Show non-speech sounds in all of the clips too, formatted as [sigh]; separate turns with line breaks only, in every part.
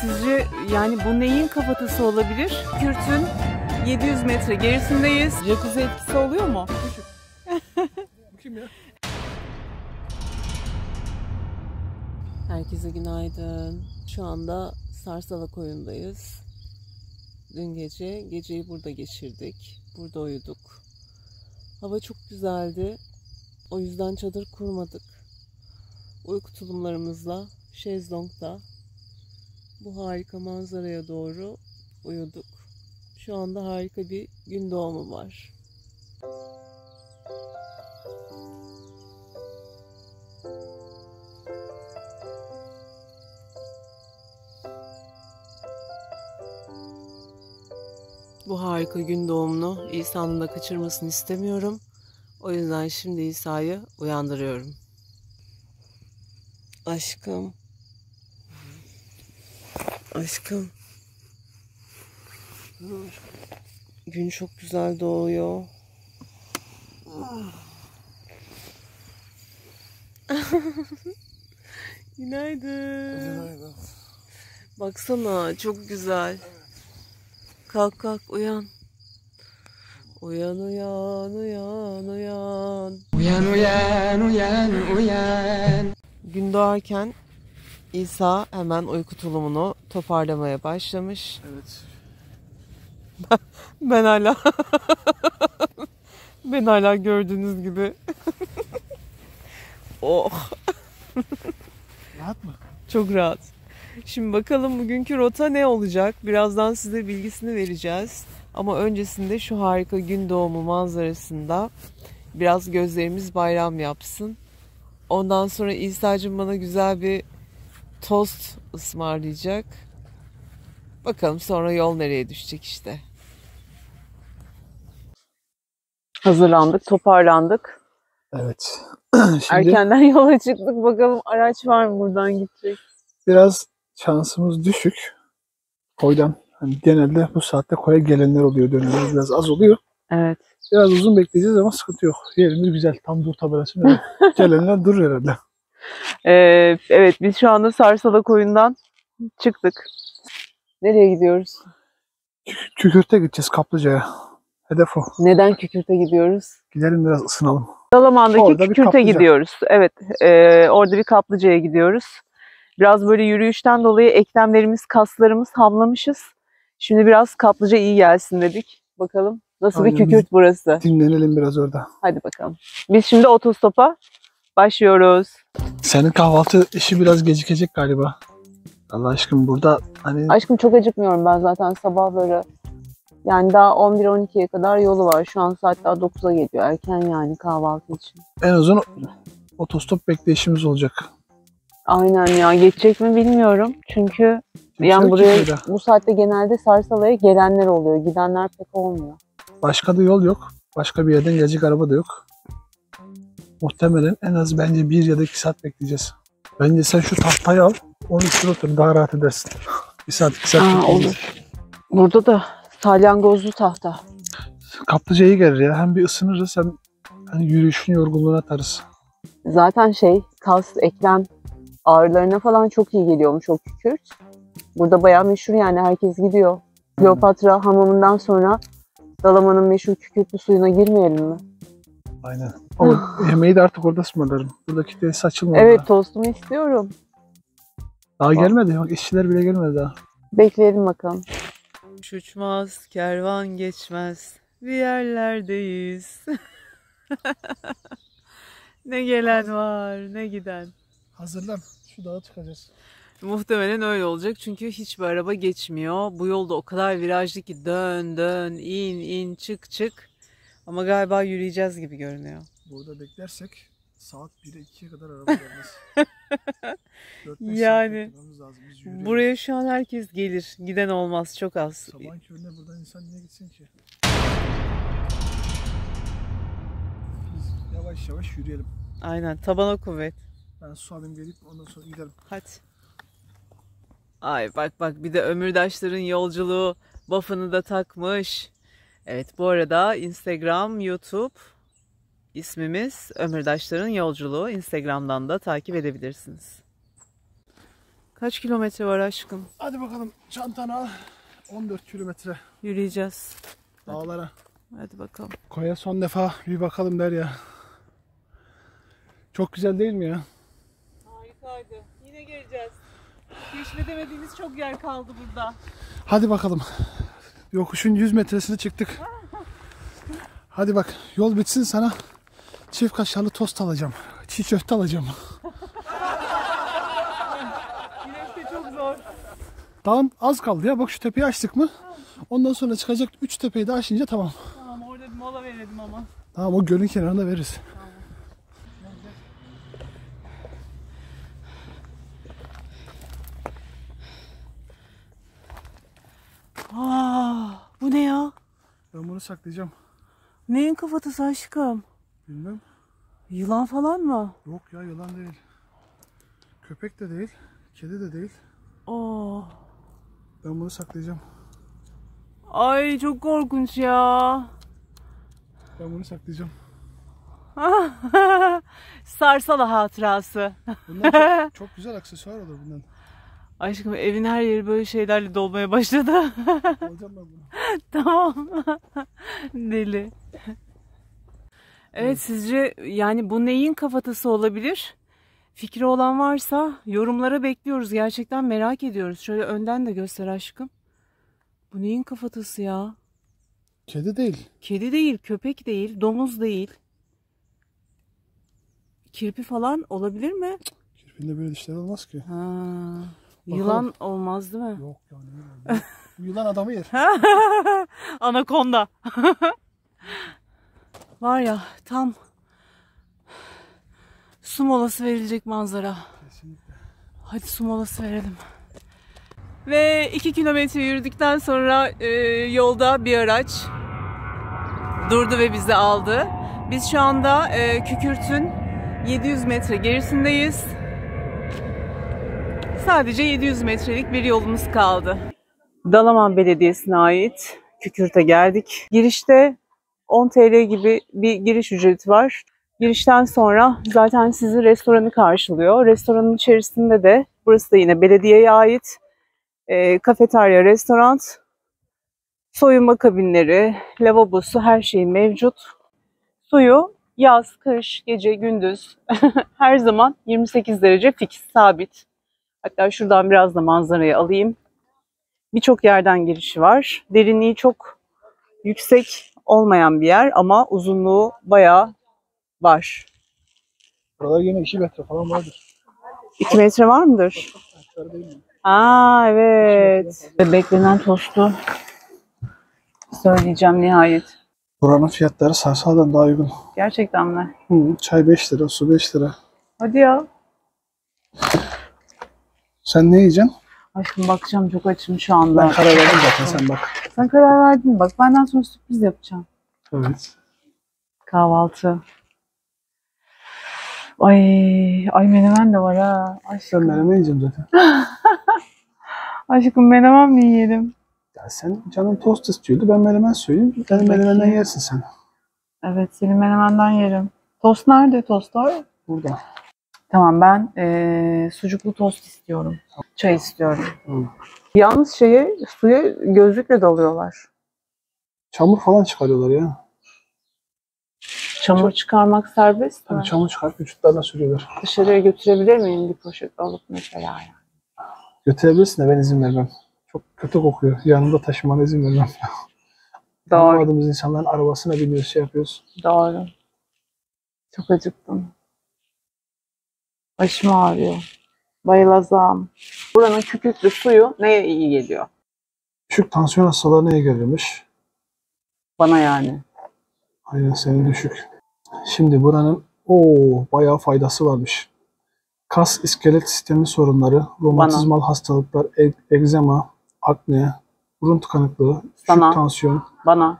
Sizce yani bu neyin kafatası olabilir? Kürt'ün 700 metre gerisindeyiz. Jacuzzi etkisi oluyor mu?
Bu kim ya?
Herkese günaydın. Şu anda Sarsala koyundayız. Dün gece, geceyi burada geçirdik. Burada uyuduk. Hava çok güzeldi. O yüzden çadır kurmadık. Uyku tulumlarımızla şezlongda bu harika manzaraya doğru uyuduk. Şu anda harika bir gün doğumu var. Bu harika gün doğumunu İsa'nın da kaçırmasını istemiyorum. O yüzden şimdi İsa'yı uyandırıyorum. Aşkım. Aşkım. Gün çok güzel doğuyor. [laughs] Günaydın.
Günaydın.
Baksana çok güzel. Kalk kalk uyan. Uyan uyan uyan uyan.
Uyan uyan uyan uyan.
Gün doğarken İsa hemen uyku tulumunu toparlamaya başlamış.
Evet. [laughs]
Ben hala [laughs] ben hala gördüğünüz gibi. [laughs] oh
Rahat mı?
çok rahat. Şimdi bakalım bugünkü rota ne olacak? Birazdan size bilgisini vereceğiz. Ama öncesinde şu harika gün doğumu manzarasında biraz gözlerimiz bayram yapsın. Ondan sonra İsa'cığım bana güzel bir tost ısmarlayacak. Bakalım sonra yol nereye düşecek işte. Hazırlandık, toparlandık.
Evet. [clears throat] Şimdi
Erkenden [laughs] yola çıktık. Bakalım araç var mı buradan gidecek?
biraz şansımız düşük. Koydan hani genelde bu saatte koya gelenler oluyor. Dönemler biraz az oluyor.
Evet.
Biraz uzun bekleyeceğiz ama sıkıntı yok. Yerimiz güzel. Tam dur tabelası. [laughs] gelenler durur herhalde.
Ee, evet biz şu anda Sarsala koyundan çıktık. Nereye gidiyoruz?
Kükürt'e gideceğiz Kaplıca'ya. Hedef o.
Neden Kükürt'e gidiyoruz?
Gidelim biraz ısınalım.
Dalaman'daki
Orada
Kükürt'e gidiyoruz. Evet, e, orada bir kaplıcaya gidiyoruz. Biraz böyle yürüyüşten dolayı eklemlerimiz, kaslarımız hamlamışız. Şimdi biraz kaplıca iyi gelsin dedik. Bakalım nasıl
Aynen,
bir kükürt burası.
Dinlenelim biraz orada.
Hadi bakalım. Biz şimdi otostopa başlıyoruz.
Senin kahvaltı işi biraz gecikecek galiba. Allah aşkına burada hani
Aşkım çok acıkmıyorum ben zaten sabahları. Yani daha 11-12'ye kadar yolu var. Şu an saat daha 9'a geliyor. Erken yani kahvaltı için.
en uzun otostop bekleyişimiz olacak.
Aynen ya. Geçecek mi bilmiyorum. Çünkü
Kimse
yani buraya
burada.
bu saatte genelde Sarsala'ya gelenler oluyor. Gidenler pek olmuyor.
Başka da yol yok. Başka bir yerden gelecek araba da yok. Muhtemelen en az bence bir ya da iki saat bekleyeceğiz. Bence sen şu tahtayı al. Onun üstüne otur. Daha rahat edersin. [laughs] bir saat iki saat
Aa, olur. Burada da salyangozlu tahta.
Kaplıca iyi gelir ya. Hem bir ısınırız hem hani yürüyüşün yorgunluğunu atarız.
Zaten şey kas, eklem ağrılarına falan çok iyi geliyormuş o kükürt. Burada bayağı meşhur yani herkes gidiyor. Kleopatra hamamından sonra Dalaman'ın meşhur kükürtlü suyuna girmeyelim mi?
Aynen. O yemeği de artık orada ısmarlarım. Buradaki tesis açılmadı.
Evet tostumu istiyorum.
Daha gelmedi. Bak işçiler bile gelmedi daha.
Bekleyelim bakalım.
Uçmaz, kervan geçmez. Bir yerlerdeyiz. [laughs] ne gelen var, ne giden.
Hazırlan. Şu dağa çıkacağız.
Muhtemelen öyle olacak çünkü hiçbir araba geçmiyor. Bu yolda o kadar virajlı ki dön dön, in in, çık çık. Ama galiba yürüyeceğiz gibi görünüyor.
Burada beklersek saat 1'e 2'ye kadar araba gelmez. [laughs] 4-5
Yani. Buraya şu an herkes gelir. Giden olmaz çok az.
Sabahın köründe buradan insan niye gitsin ki? Biz yavaş yavaş yürüyelim.
Aynen tabana kuvvet.
Ben su alayım gelip ondan sonra gidelim.
Hadi. Ay bak bak bir de ömürdaşların yolculuğu buff'ını da takmış. Evet bu arada Instagram, YouTube ismimiz Ömürdaşların Yolculuğu. Instagram'dan da takip edebilirsiniz. Kaç kilometre var aşkım?
Hadi bakalım çantanı al. 14 kilometre
Yürüyeceğiz.
dağlara.
Hadi bakalım.
Koya son defa bir bakalım der ya. Çok güzel değil mi ya?
Harikaydı. Yine geleceğiz. Keşfedemediğimiz çok yer kaldı burada.
Hadi bakalım. Yokuşun 100 metresini çıktık. Hadi bak yol bitsin sana çift kaşarlı tost alacağım. Çiğ köfte alacağım.
Güneşte çok zor.
Dağın az kaldı ya. Bak şu tepeyi açtık mı? Ondan sonra çıkacak 3 tepeyi de aşınca tamam.
Tamam orada bir mola verelim ama.
Tamam o gölün kenarında veririz.
Aa, bu ne ya?
Ben bunu saklayacağım.
Neyin kafatası aşkım?
Bilmem.
Yılan falan mı?
Yok ya yılan değil. Köpek de değil. Kedi de değil.
Oo.
Ben bunu saklayacağım.
Ay çok korkunç ya.
Ben bunu saklayacağım. [laughs]
Sarsala hatırası.
Bundan çok, [laughs] çok güzel aksesuar olur bundan.
Aşkım evin her yeri böyle şeylerle dolmaya başladı.
Alacağım ben bunu.
tamam. [laughs] Deli. Evet sizce yani bu neyin kafatası olabilir? Fikri olan varsa yorumlara bekliyoruz. Gerçekten merak ediyoruz. Şöyle önden de göster aşkım. Bu neyin kafatası ya?
Kedi değil.
Kedi değil, köpek değil, domuz değil. Kirpi falan olabilir mi?
Kirpinde böyle dişler olmaz ki.
Ha. Yılan olmaz değil mi?
Yok ya ne yılan? Yılan adamı yer. [laughs]
Anakonda. [laughs] Var ya tam su molası verilecek manzara.
Kesinlikle.
Hadi su molası verelim. Ve iki kilometre yürüdükten sonra e, yolda bir araç durdu ve bizi aldı. Biz şu anda e, Kükürt'ün 700 metre gerisindeyiz. Sadece 700 metrelik bir yolumuz kaldı. Dalaman Belediyesi'ne ait Kükürt'e geldik. Girişte 10 TL gibi bir giriş ücreti var. Girişten sonra zaten sizi restoranı karşılıyor. Restoranın içerisinde de burası da yine belediyeye ait e, kafeterya, restoran, soyunma kabinleri, lavabosu her şey mevcut. Suyu yaz, kış, gece, gündüz [laughs] her zaman 28 derece fix, sabit. Hatta şuradan biraz da manzarayı alayım. Birçok yerden girişi var. Derinliği çok yüksek olmayan bir yer ama uzunluğu bayağı var.
Buralar yine 2 metre falan vardır.
2 metre var mıdır? Aa evet. Beklenen tostu söyleyeceğim nihayet.
Buranın fiyatları Sarsal'dan daha uygun.
Gerçekten mi?
Hı, çay 5 lira, su 5 lira.
Hadi ya.
Sen ne yiyeceksin?
Aşkım bakacağım çok açım şu anda.
Ben karar verdim zaten sen bak.
Sen karar verdin mi? Bak benden sonra sürpriz yapacağım.
Evet.
Kahvaltı. Ay, ay menemen de var ha.
Ben
Aşkım.
menemen yiyeceğim zaten. [laughs]
Aşkım menemen mi yiyelim?
Ya sen canın tost istiyordu. Ben menemen söyleyeyim. Benim menemenden yersin sen.
Evet senin menemenden yerim. Tost nerede tostlar?
Burada.
Tamam ben eee, sucuklu tost istiyorum. Çay istiyorum.
Hı.
Yalnız şeye suya gözlükle dalıyorlar.
Çamur falan çıkarıyorlar ya.
Çamur çıkarmak serbest mi?
Tabii çamur çıkarıp vücutlarına sürüyorlar.
Dışarıya götürebilir miyim bir poşet alıp mesela? Yani?
Götürebilirsin de ben izin vermem. Çok kötü kokuyor. Yanımda taşımana izin vermem.
Doğru,
Tanımadığımız insanların arabasına biniyoruz, şey yapıyoruz.
doğru. Çok acıktım. Başım ağrıyor. Bayılacağım. Buranın kükürtlü suyu neye iyi geliyor?
Düşük tansiyon hastalarına iyi gelirmiş.
Bana yani.
Aynen senin düşük. Şimdi buranın o bayağı faydası varmış. Kas iskelet sistemi sorunları, romatizmal hastalıklar, e- egzema, akne, burun tıkanıklığı,
Sana.
düşük tansiyon,
Bana.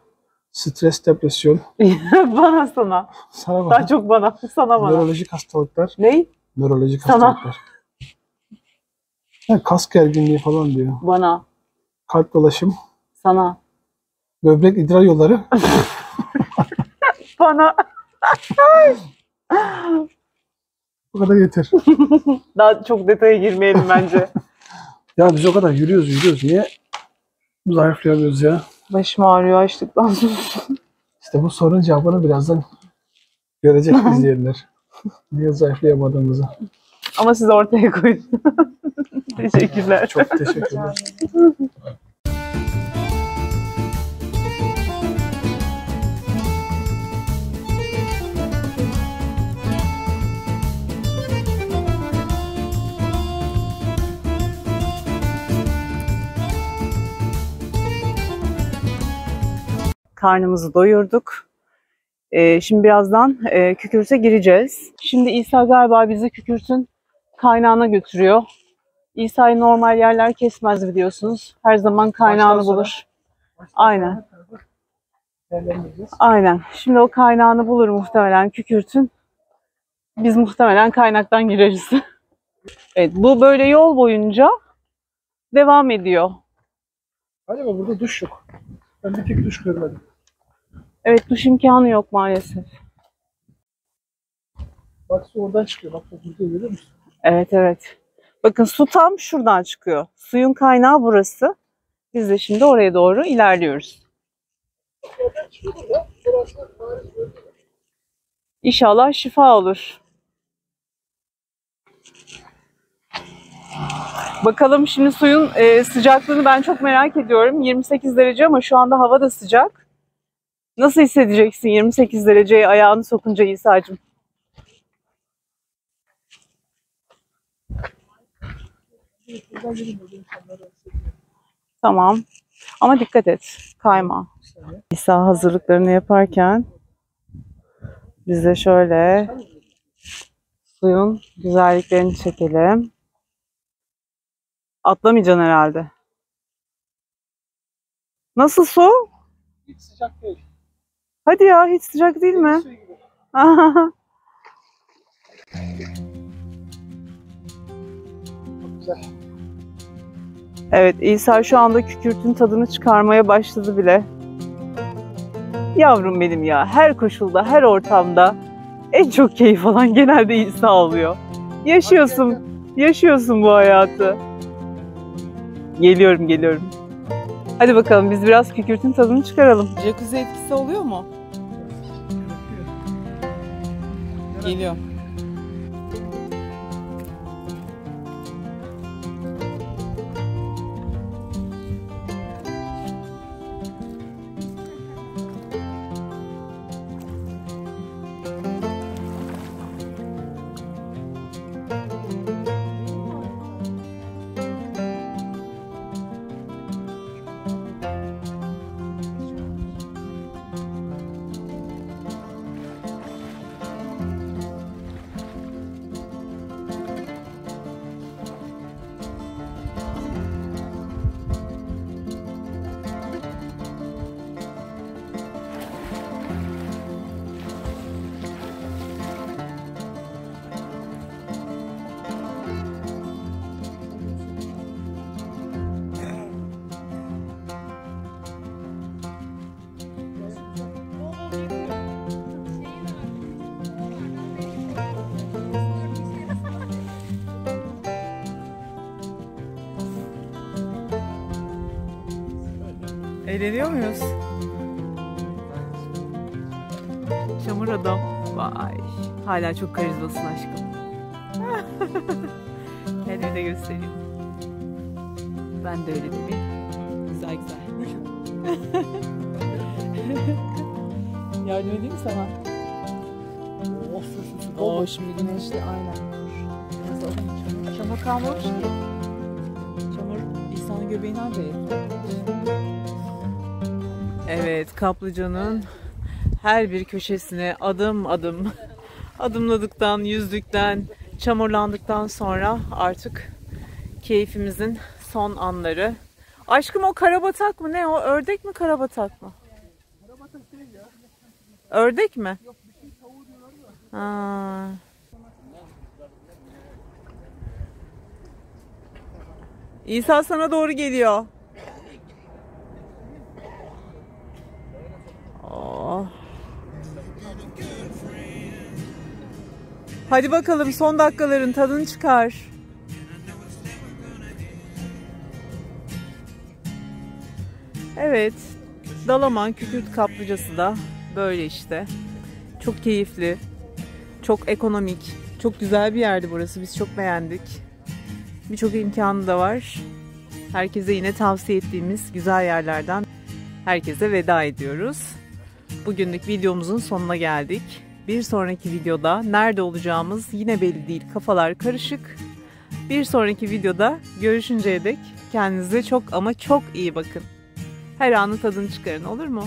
stres, depresyon, [laughs]
bana sana.
sana
Daha
bak,
çok bana. [laughs] Sana bana.
nörolojik hastalıklar,
Ne?
Nörolojik
Sana.
hastalıklar. Ha, kas gerginliği falan diyor.
Bana.
Kalp dolaşım,
Sana.
böbrek idrar yolları. [laughs]
Bana.
Bu kadar yeter. [laughs]
Daha çok detaya girmeyelim bence. [laughs]
Ya biz o kadar yürüyoruz yürüyoruz. Niye zayıflayamıyoruz ya?
Başım ağrıyor açlıktan.
İşte bu sorunun cevabını birazdan görecek izleyenler. Niye zayıflayamadığımızı.
Ama siz ortaya koyun. [laughs] Teşekkürler.
Çok teşekkürler.
Karnımızı doyurduk. Ee, şimdi birazdan e, gireceğiz. Şimdi İsa galiba bizi kükürtün kaynağına götürüyor. İsa'yı normal yerler kesmez biliyorsunuz. Her zaman kaynağını
Baştan sonra-
bulur. Aynen. Aynen. Şimdi o kaynağını bulur muhtemelen kükürtün. Biz muhtemelen kaynaktan gireriz. [laughs] evet bu böyle yol boyunca devam ediyor.
Galiba burada duş yok. Ben bir tek duş görmedim.
Evet duş imkanı yok maalesef.
Bak su oradan çıkıyor. Bak burada görüyor musun?
Evet evet. Bakın su tam şuradan çıkıyor. Suyun kaynağı burası. Biz de şimdi oraya doğru ilerliyoruz. İnşallah şifa olur. Bakalım şimdi suyun e, sıcaklığını ben çok merak ediyorum. 28 derece ama şu anda hava da sıcak. Nasıl hissedeceksin 28 dereceye ayağını sokunca İsa'cığım? Tamam. Ama dikkat et. Kayma. İsa hazırlıklarını yaparken biz de şöyle suyun güzelliklerini çekelim. Atlamayacaksın herhalde. Nasıl su?
Hiç sıcak değil.
Hadi ya hiç sıcak değil mi? [laughs] Evet İsa şu anda kükürtün tadını çıkarmaya başladı bile. Yavrum benim ya her koşulda her ortamda en çok keyif alan genelde İsa oluyor. Yaşıyorsun, yaşıyorsun bu hayatı. Geliyorum geliyorum. Hadi bakalım biz biraz kükürtün tadını çıkaralım. Jacuzzi etkisi oluyor mu? Geliyor. Eğleniyor muyuz? Çamur adam. Vay. Hala çok karizmasın aşkım. [laughs] Kendimi de göstereyim. Ben de öyle değil Güzel güzel. [laughs] Yardım edeyim mi sana?
Oh, su, su, su.
Oo şimdi güneşli aynen. Çamur kalmamış ki. Çamur insanın göbeği nerede? Evet kaplıcanın her bir köşesine adım adım adımladıktan, yüzdükten, çamurlandıktan sonra artık keyfimizin son anları. Aşkım o karabatak mı ne o? Ördek mi karabatak mı? Ördek mi? Ha. İsa sana doğru geliyor. Hadi bakalım son dakikaların tadını çıkar. Evet, Dalaman Kükürt Kaplıcası da böyle işte. Çok keyifli, çok ekonomik, çok güzel bir yerdi burası. Biz çok beğendik. Birçok imkanı da var. Herkese yine tavsiye ettiğimiz güzel yerlerden herkese veda ediyoruz. Bugünlük videomuzun sonuna geldik. Bir sonraki videoda nerede olacağımız yine belli değil. Kafalar karışık. Bir sonraki videoda görüşünceye dek kendinize çok ama çok iyi bakın. Her anı tadını çıkarın olur mu?